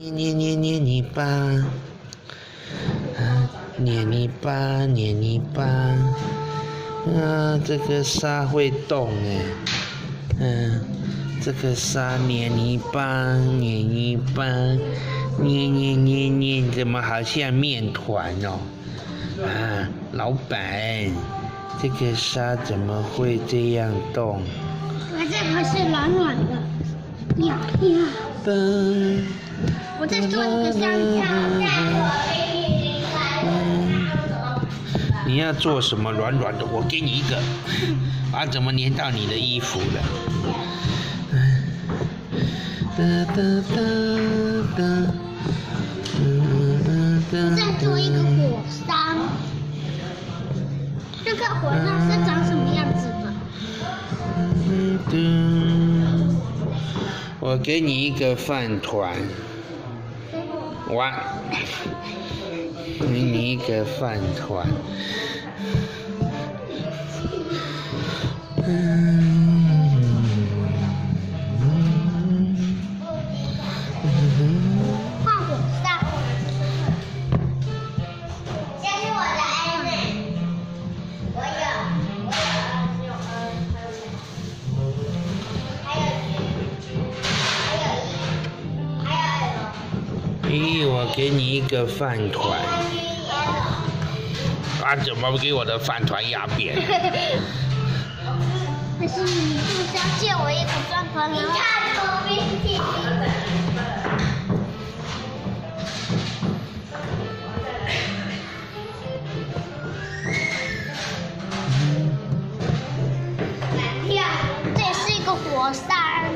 捏捏捏捏泥巴，啊，捏泥巴，捏泥巴，啊，这个沙会动哎，嗯，这个沙捏泥巴，捏泥巴，捏捏捏捏，怎么好像面团哦？啊，老板，这个沙怎么会这样动？我这个是软软的，呀呀。噔。我再做一个香蕉。你要做什么软软的？我给你一个。啊，怎么粘到你的衣服了？哒哒哒哒。再做一个火山。这个火山是长什么样子的？我给你一个饭团。哇！给你一个饭团。咦，我给你一个饭团，啊，怎么给我的饭团压扁？可是你不想借我一个饭团吗？你看，我给你。